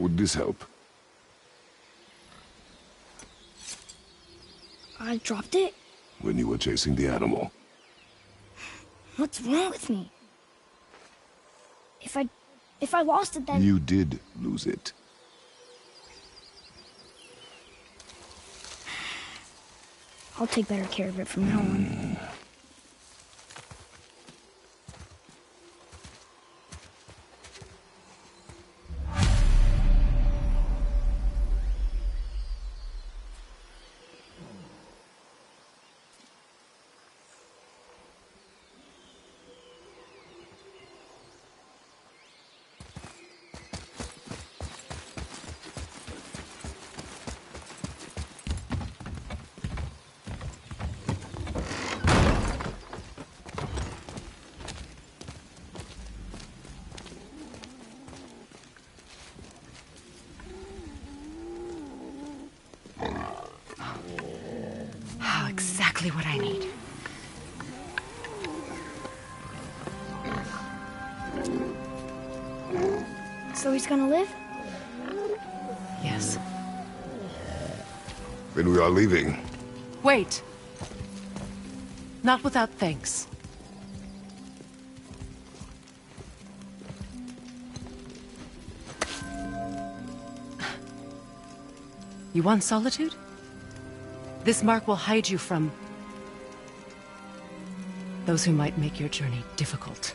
Would this help? I dropped it? When you were chasing the animal. What's wrong with me? If I... if I lost it then... You did lose it. I'll take better care of it from now on. Hmm. So he's gonna live? Yes. Then we are leaving. Wait. Not without thanks. You want solitude? This mark will hide you from... those who might make your journey difficult.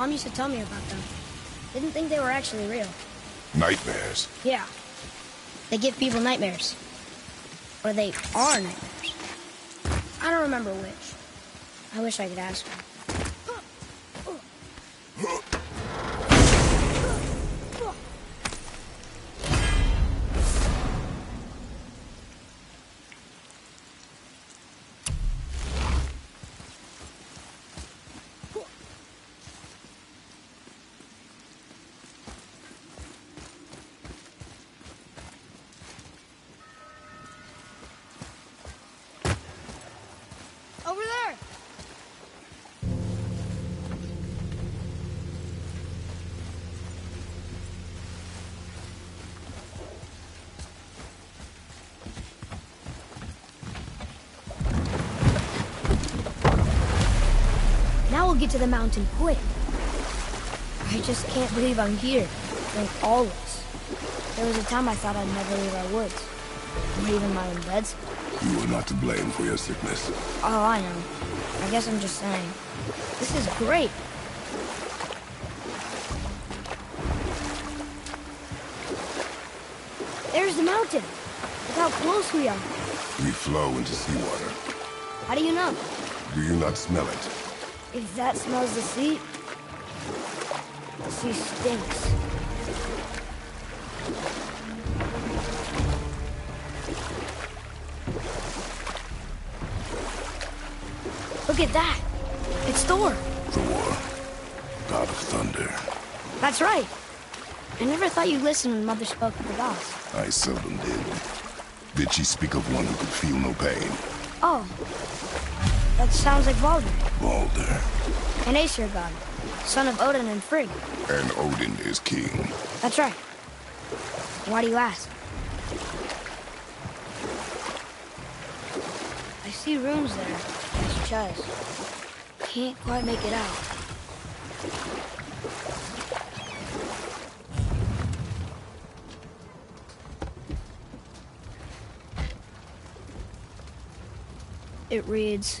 Mom used to tell me about them. Didn't think they were actually real. Nightmares. Yeah. They give people nightmares. Or they are nightmares. I don't remember which. I wish I could ask her. Get to the mountain quick. I just can't believe I'm here. Like always. There was a time I thought I'd never leave our woods. Not even my own beds. You were not to blame for your sickness. Oh, I know. I guess I'm just saying. This is great. There's the mountain. Look how close we are. We flow into seawater. How do you know? Do you not smell it? If that smells the she stinks. Look at that. It's Thor. Thor, God of Thunder. That's right. I never thought you'd listen when Mother spoke of the gods. I seldom did. Did she speak of one who could feel no pain? Oh, that sounds like Baldur, Balder. an Aesir god, son of Odin and Frigg. And Odin is king. That's right. Why do you ask? I see runes there. His chest. Can't quite make it out. It reads,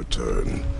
Return.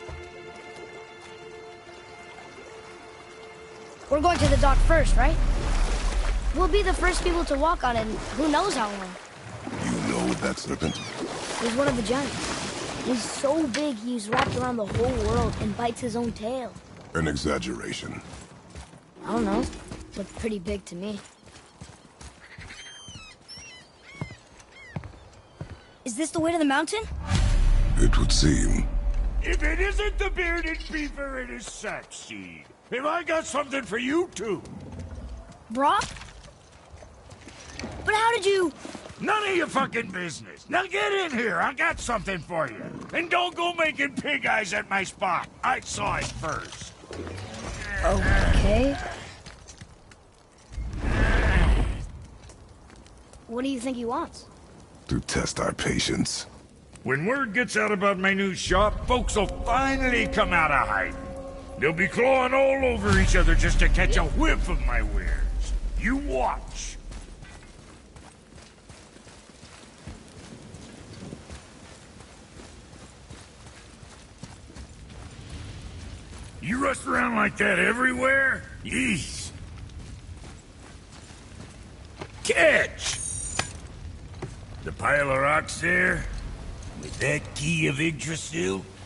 We're going to the dock first, right? We'll be the first people to walk on it in who knows how long. You know that serpent? He's one of the giants. He's so big he's wrapped around the whole world and bites his own tail. An exaggeration. I don't know. Looked pretty big to me. Is this the way to the mountain? It would seem. If it isn't the bearded beaver, it is Sackseed. Have I got something for you too? Brok? But how did you... None of your fucking business. Now get in here. I got something for you. And don't go making pig eyes at my spot. I saw it first. Okay. What do you think he wants? To test our patience. When word gets out about my new shop, folks will finally come out of hiding. They'll be clawing all over each other just to catch a whiff of my wares. You watch. You rush around like that everywhere? Yeesh. Catch! The pile of rocks there? With that key of Yggdrasil,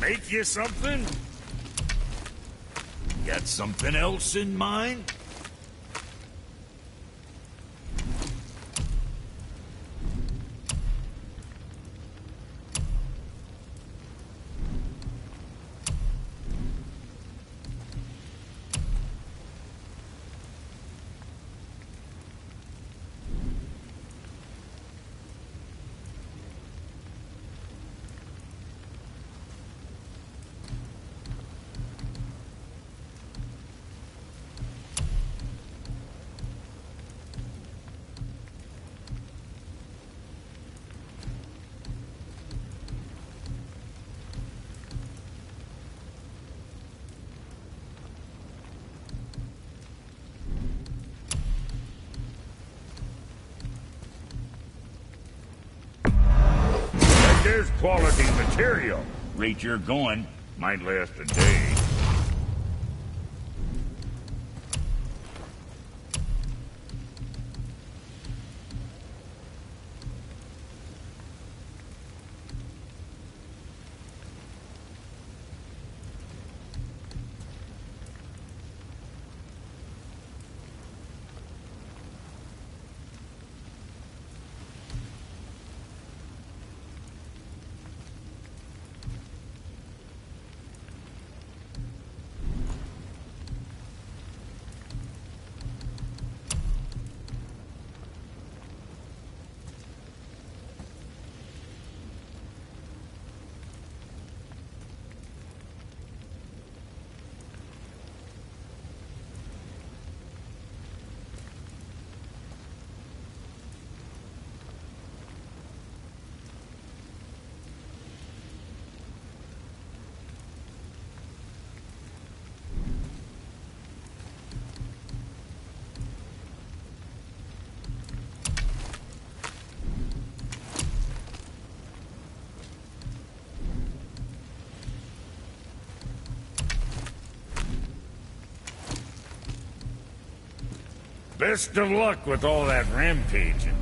Make you something? Got something else in mind? Quality material. Rate you're going. Might last a day. Best of luck with all that rampaging.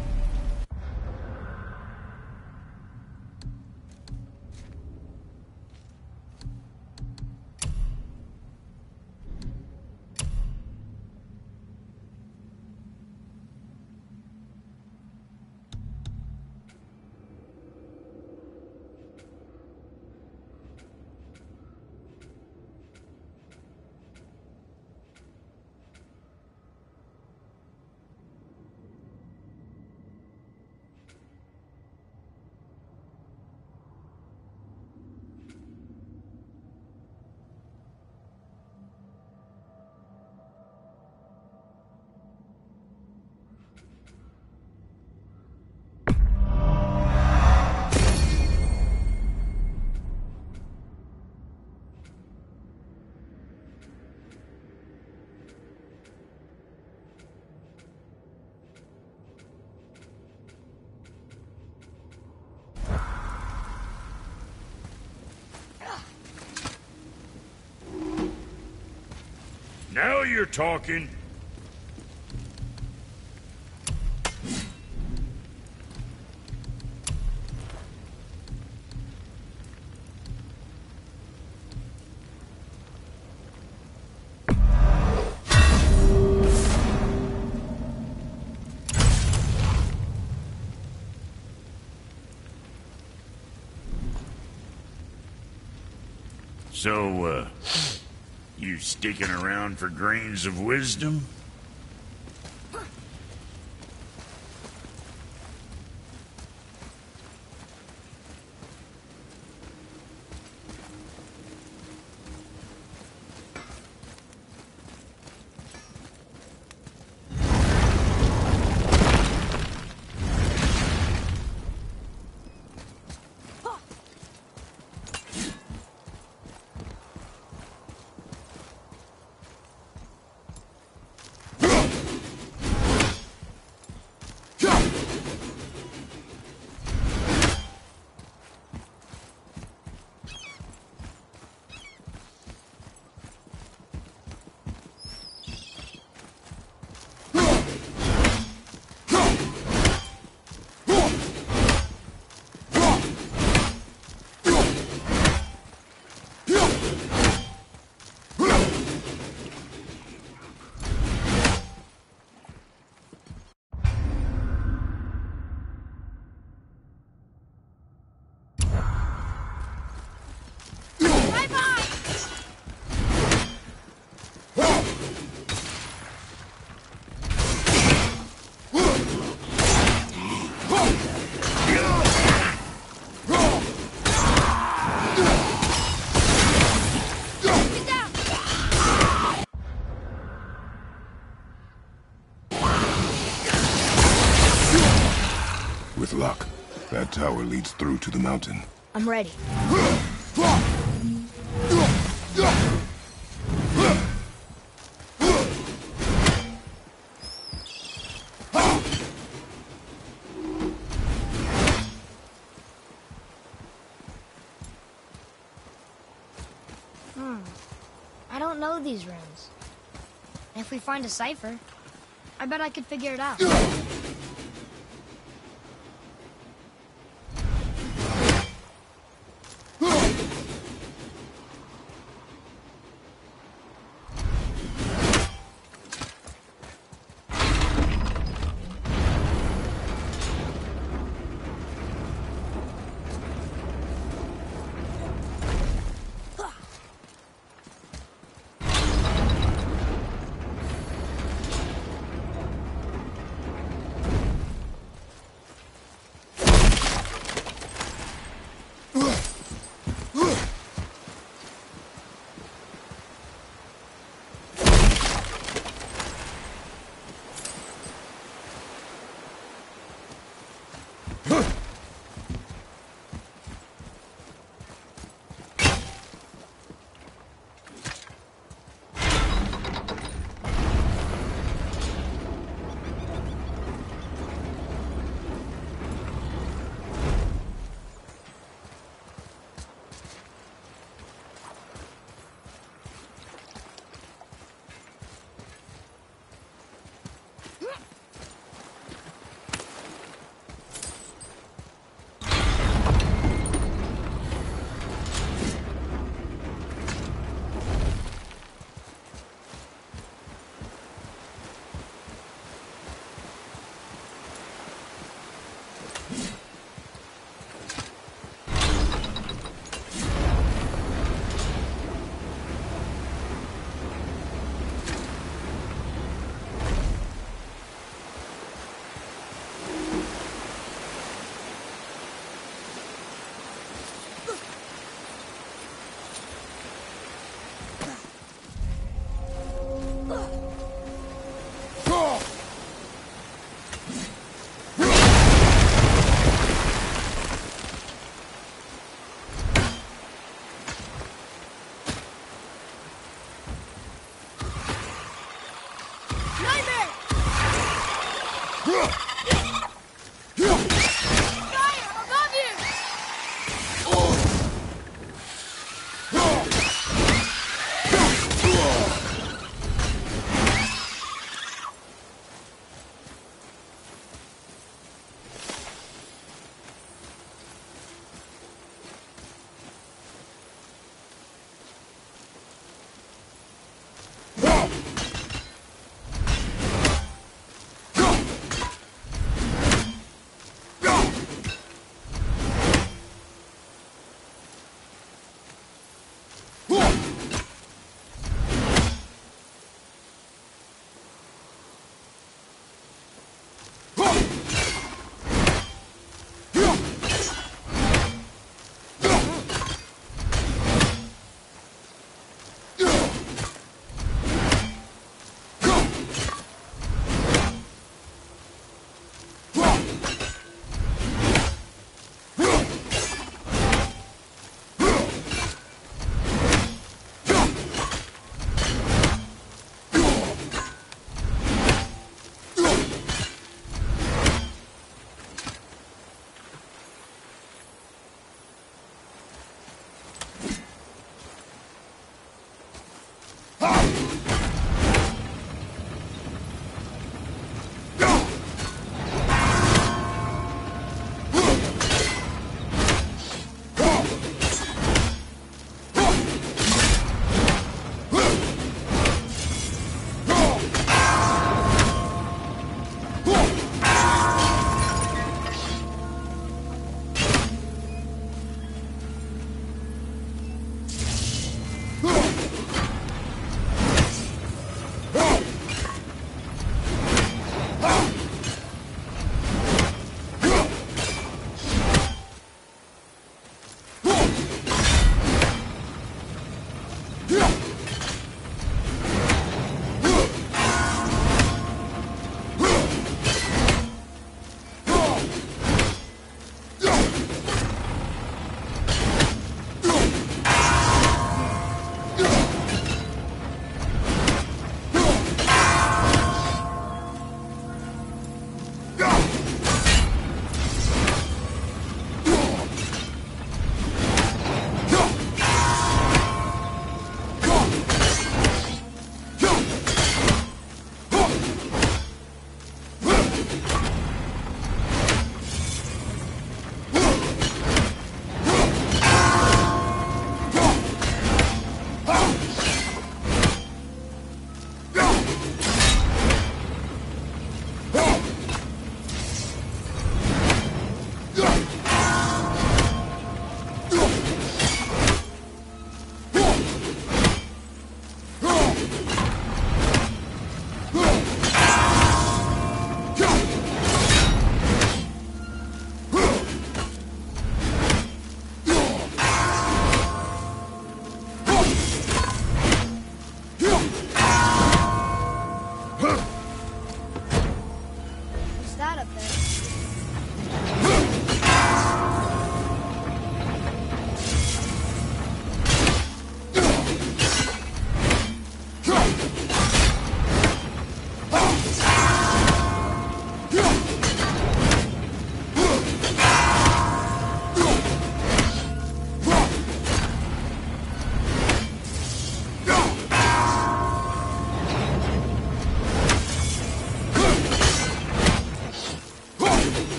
Now you're talking. So, uh, you sticking around for grains of wisdom? Tower leads through to the mountain. I'm ready. Hmm. I don't know these runes. If we find a cipher, I bet I could figure it out.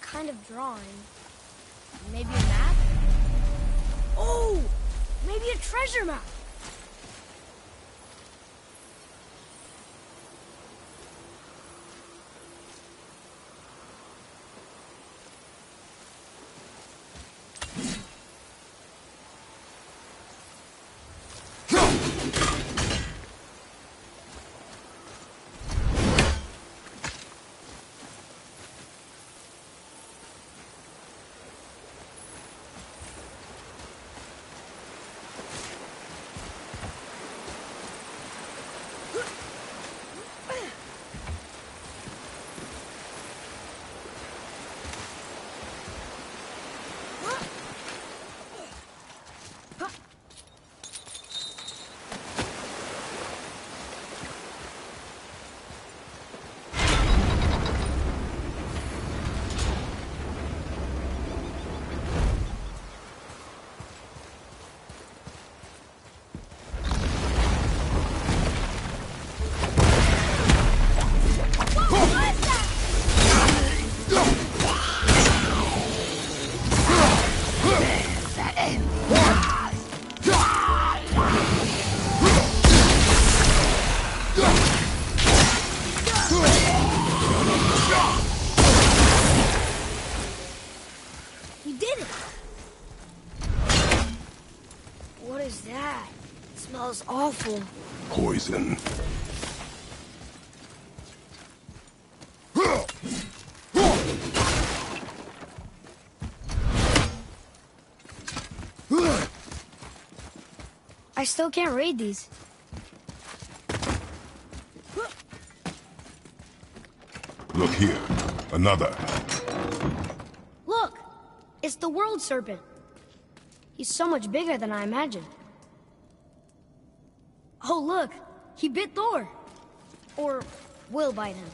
Kind of drawing. Maybe a map? Oh! Maybe a treasure map! Poison. I still can't read these. Look here. Another. Look! It's the World Serpent. He's so much bigger than I imagined. Oh, look! Bit Thor! Or will bite him.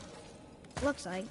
Looks like.